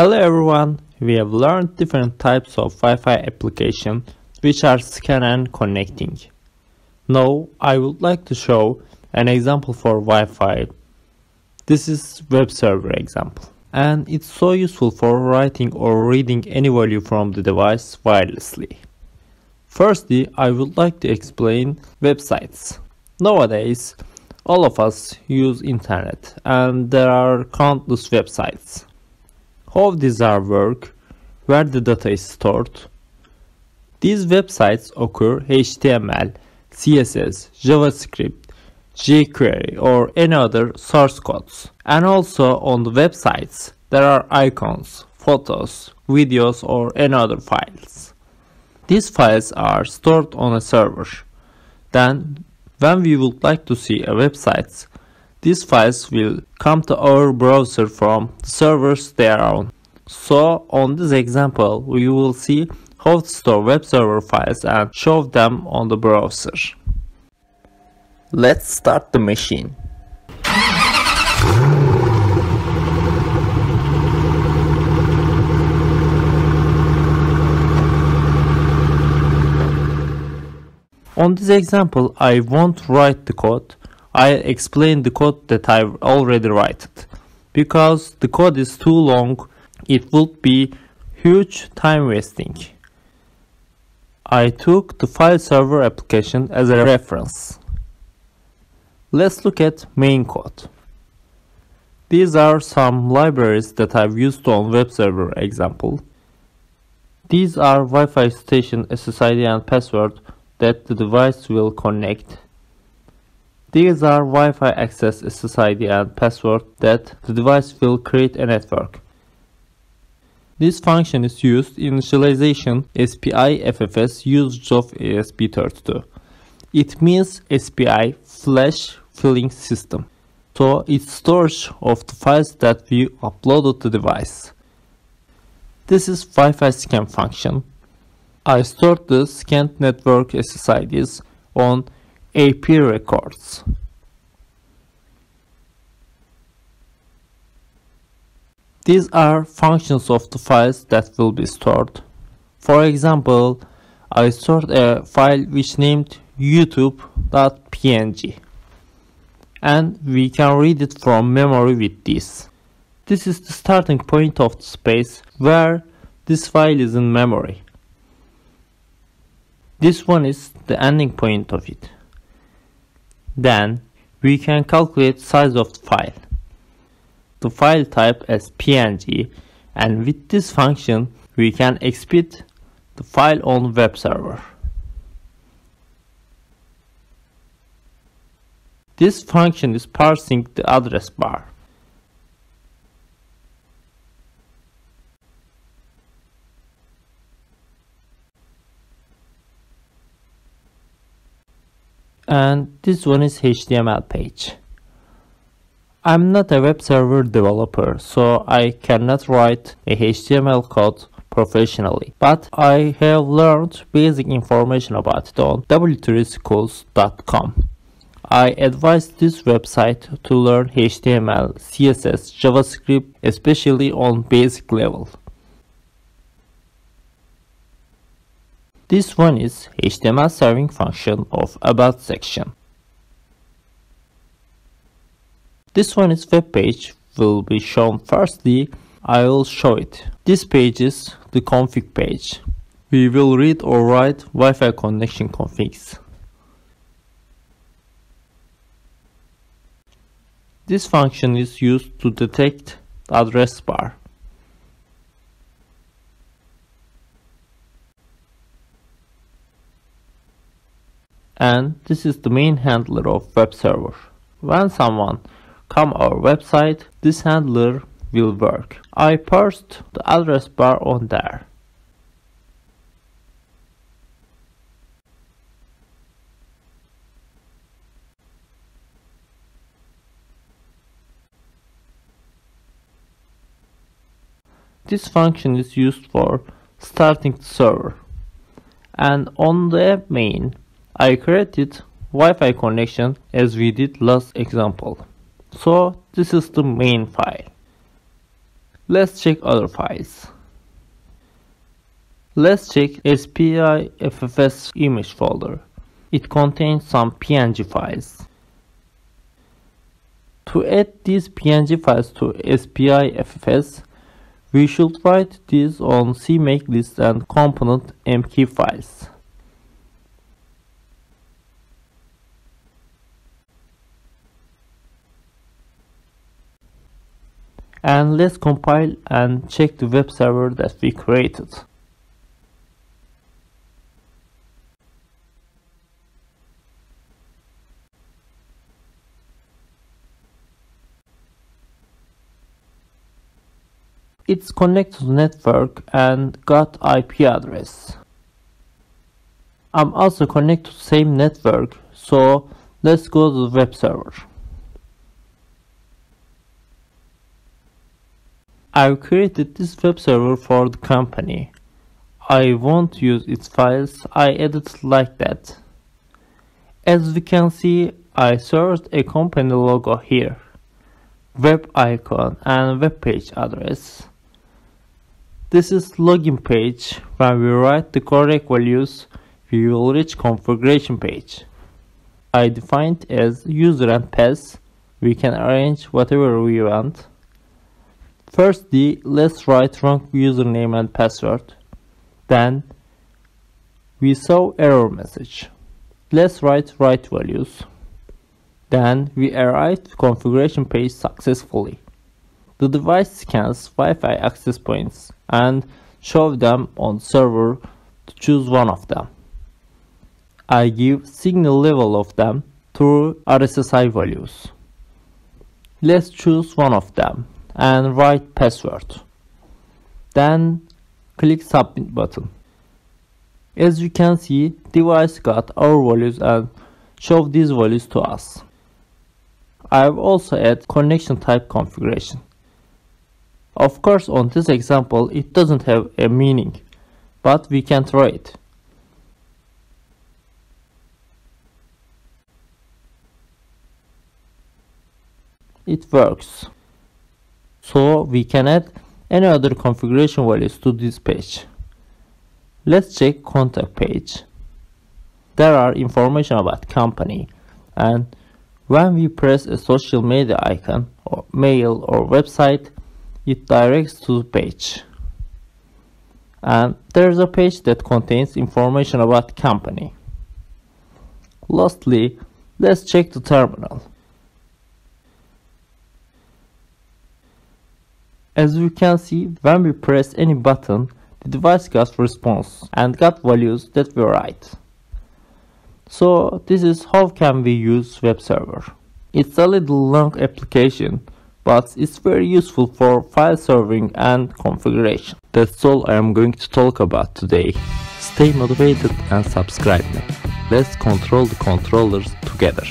Hello everyone, we have learned different types of Wi-Fi application which are scan and connecting. Now I would like to show an example for Wi-Fi. This is web server example and it's so useful for writing or reading any value from the device wirelessly. Firstly, I would like to explain websites. Nowadays, all of us use internet and there are countless websites. How these are work, where the data is stored. These websites occur HTML, CSS, JavaScript, jQuery or any other source codes. And also on the websites there are icons, photos, videos or any other files. These files are stored on a server. Then when we would like to see a website, these files will come to our browser from the servers they are on. So on this example, we will see how to store web server files and show them on the browser. Let's start the machine. On this example, I won't write the code. I'll explain the code that I've already written. Because the code is too long, it would be huge time wasting. I took the file server application as a reference. Let's look at main code. These are some libraries that I've used on web server example. These are Wi-Fi station SSID and password that the device will connect. These are Wi-Fi access SSID and password that the device will create a network. This function is used in initialization SPIFFS usage of ESP32. It means SPI flash filling system. So it's storage of the files that we uploaded to the device. This is Wi-Fi scan function. I stored the scanned network SSIDs on AP records. These are functions of the files that will be stored. For example, I stored a file which named youtube.png and we can read it from memory with this. This is the starting point of the space where this file is in memory. This one is the ending point of it. Then we can calculate size of the file. The file type as PNG and with this function we can export the file on web server. This function is parsing the address bar. And this one is HTML page. I'm not a web server developer, so I cannot write a HTML code professionally, but I have learned basic information about it on w3schools.com. I advise this website to learn HTML, CSS, JavaScript, especially on basic level. This one is HTML serving function of about section. This one is web page will be shown firstly I will show it. This page is the config page. We will read or write Wi-Fi connection configs. This function is used to detect the address bar. And this is the main handler of web server. When someone come our website, this handler will work. I parsed the address bar on there. This function is used for starting the server. And on the main, I created Wi-Fi connection as we did last example. So this is the main file. Let's check other files. Let's check SPI FFS image folder. It contains some PNG files. To add these PNG files to SPIFFS, we should write these on CMake list and component mk files. And let's compile and check the web server that we created. It's connected to the network and got IP address. I'm also connected to the same network, so let's go to the web server. I've created this web server for the company. I won't use its files, I edit like that. As we can see, I searched a company logo here, web icon and web page address. This is login page. When we write the correct values, we will reach configuration page. I defined as user and pass. We can arrange whatever we want. Firstly, let's write wrong username and password. Then, we saw error message. Let's write right values. Then, we arrived configuration page successfully. The device scans Wi-Fi access points and show them on server to choose one of them. I give signal level of them through RSSI values. Let's choose one of them and write password. Then click submit button. As you can see, device got our values and show these values to us. I have also add connection type configuration. Of course on this example it doesn't have a meaning, but we can try it. It works. So we can add any other configuration values to this page. Let's check contact page. There are information about company and when we press a social media icon or mail or website it directs to the page and there's a page that contains information about company. Lastly, let's check the terminal. As you can see, when we press any button, the device got response and got values that we write. So this is how can we use web server. It's a little long application, but it's very useful for file serving and configuration. That's all I am going to talk about today. Stay motivated and subscribe me. Let's control the controllers together.